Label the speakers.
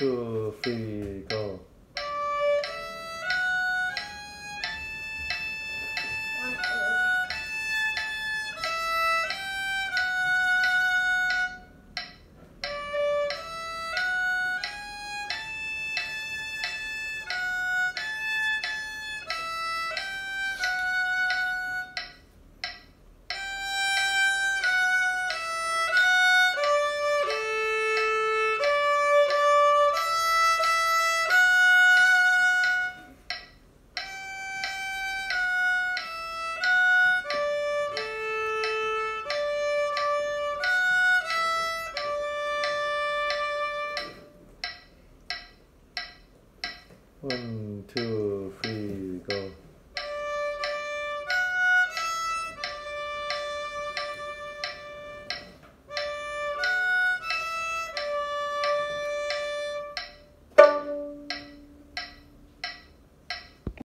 Speaker 1: One, two, three, One, two, three.